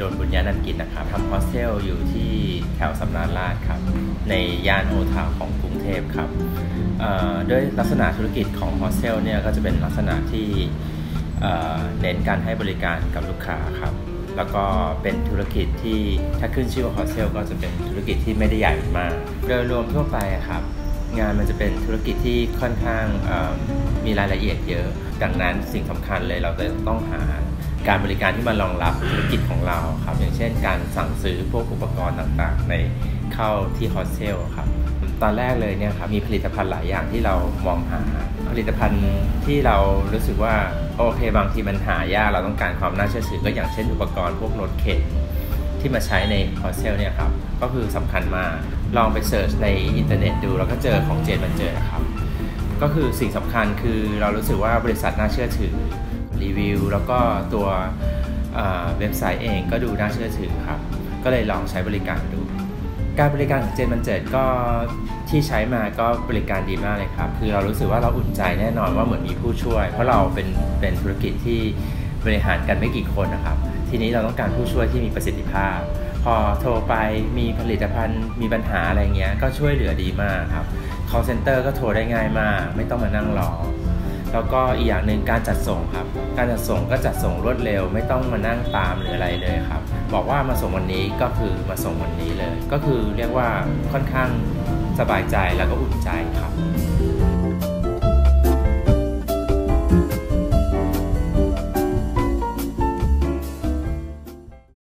ดลบุญญานันกิจนะครับทำโฮสเทลอยู่ที่แถวสำราญราษฎร์ครับ ในย่านโอทาวของกรุงเทพครับด้วยลักษณะธุรกิจของโฮสเทลเนี่ยก็จะเป็นลักษณะที่เน้นการให้บริการกับลูกค้าครับ แล้วก็เป็นธุรกิจที่ถ้าขึ้นชื่อว่าโฮสเทลก็จะเป็นธุรกิจที่ไม่ได้ใหญ่มาก โดยรวมทั่วไปครับ งานมันจะเป็นธุรกิจที่ค่อนข้างมีรายละเอียดเยอะ ดังนั้นสิ่งสำคัญเลยเราจะต้องหาการบริการที่มารองรับธุรกิจของเราครับอย่างเช่นการสั่งซื้อพวกอุปกรณ์ต่างๆ ในเข้าที่โฮสเทลครับตอนแรกเลยเนี่ยครับมีผลิตภัณฑ์หลายอย่างที่เรามองหา ผลิตภัณฑ์ที่เรารู้สึกว่าโอเคบางทีมันหายากเราต้องการความน่าเชื่อถือก็อย่างเช่นอุปกรณ์พวกรถเข็น ที่มาใช้ในโฮสเทลเนี่ยครับก็คือสำคัญมากลองไป search ในอินเทอร์เน็ตดู แล้วก็เจอของเจนบรรเจิดครับ ก็คือสิ่งสำคัญคือเรารู้สึกว่าบริษัทน่าเชื่อถือรีวิวแล้วก็ตัวเว็บไซต์เองก็ดูน่าเชื่อถือครับ ก็เลยลองใช้บริการดู การบริการของเจนบันเจิดก็ที่ใช้มาก็บริการดีมากเลยครับ คือเรารู้สึกว่าเราอุ่นใจแน่นอนว่าเหมือนมีผู้ช่วย เพราะเราเป็นเป็นธุรกิจที่ บริหารกันไม่กี่คนนะครับ ทีนี้เราต้องการผู้ช่วยที่มีประสิทธิภาพ พอโทรไปมีผลิตภัณฑ์มีปัญหาอะไรเงี้ยก็ช่วยเหลือดีมากครับ call center ก็โทรได้ง่ายมาก ไม่ต้องมานั่งรอแล้วก็อีกอย่างหนึ่งการจัดส่งครับ การจัดส่งก็จัดส่งรวดเร็ว ไม่ต้องมานั่งตามหรืออะไรเลยครับ บอกว่ามาส่งวันนี้ก็คือมาส่งวันนี้เลย ก็คือเรียกว่าค่อนข้างสบายใจแล้วก็อุ่นใจครับ